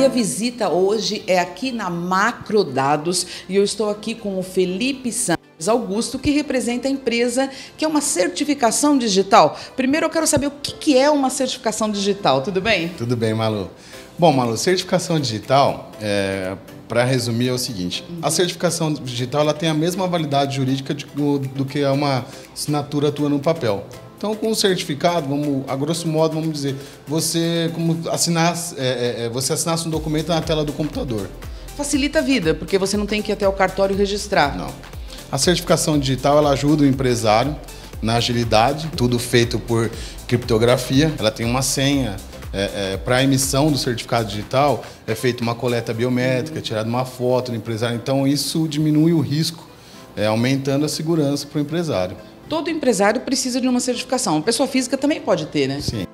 E a visita hoje é aqui na Macrodados e eu estou aqui com o Felipe Santos Augusto, que representa a empresa que é uma certificação digital. Primeiro eu quero saber o que é uma certificação digital, tudo bem? Tudo bem, Malu. Bom, Malu, certificação digital, é, para resumir, é o seguinte: a certificação digital ela tem a mesma validade jurídica do, do que uma assinatura tua no papel. Então, com o certificado, vamos, a grosso modo, vamos dizer, você como assinasse, é, é, é, você assinasse um documento na tela do computador. Facilita a vida, porque você não tem que ir até o cartório registrar. Não. A certificação digital ela ajuda o empresário na agilidade, tudo feito por criptografia. Ela tem uma senha. É, é, para a emissão do certificado digital é feita uma coleta biométrica, uhum. tirada uma foto do empresário. Então isso diminui o risco, é, aumentando a segurança para o empresário todo empresário precisa de uma certificação. A pessoa física também pode ter, né? Sim.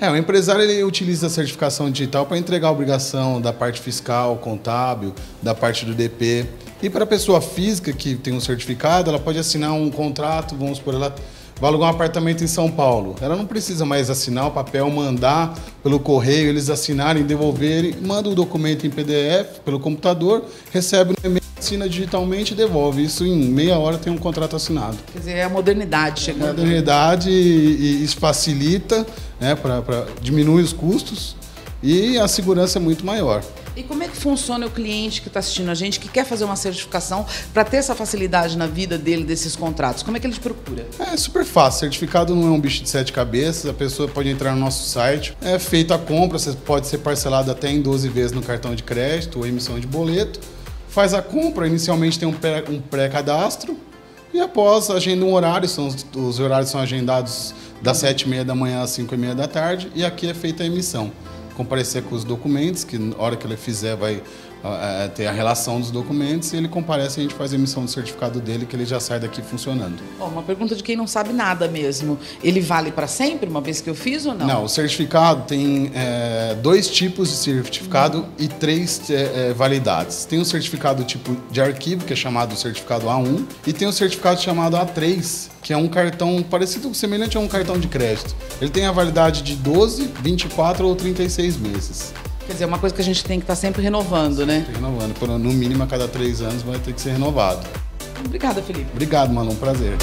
É, o empresário ele utiliza a certificação digital para entregar a obrigação da parte fiscal, contábil, da parte do DP. E para a pessoa física que tem um certificado, ela pode assinar um contrato, vamos supor, ela vai alugar um apartamento em São Paulo. Ela não precisa mais assinar o papel, mandar pelo correio, eles assinarem, devolverem, manda o documento em PDF pelo computador, recebe no e-mail assina digitalmente e devolve. Isso em meia hora tem um contrato assinado. Quer dizer, é a modernidade chegando. A modernidade e, e isso facilita, né, para diminuir os custos e a segurança é muito maior. E como é que funciona o cliente que está assistindo a gente, que quer fazer uma certificação para ter essa facilidade na vida dele, desses contratos? Como é que ele te procura? É super fácil. Certificado não é um bicho de sete cabeças. A pessoa pode entrar no nosso site. É feita a compra, você pode ser parcelado até em 12 vezes no cartão de crédito ou emissão de boleto faz a compra, inicialmente tem um pré-cadastro e após agenda um horário, são, os horários são agendados das 7h30 da manhã às 5h30 da tarde e aqui é feita a emissão. Comparecer com os documentos, que na hora que ele fizer vai é, ter a relação dos documentos e ele comparece e a gente faz a emissão do certificado dele que ele já sai daqui funcionando. Oh, uma pergunta de quem não sabe nada mesmo. Ele vale para sempre, uma vez que eu fiz ou não? Não, o certificado tem é, dois tipos de certificado uhum. e três é, validades. Tem o certificado tipo de arquivo, que é chamado certificado A1, e tem o certificado chamado A3, que é um cartão parecido, semelhante a um cartão de crédito. Ele tem a validade de 12, 24 ou 36 meses. Quer dizer, é uma coisa que a gente tem que estar tá sempre renovando, né? Sempre renovando. Por, no mínimo, a cada três anos vai ter que ser renovado. Obrigada, Felipe. Obrigado, mano. Um prazer.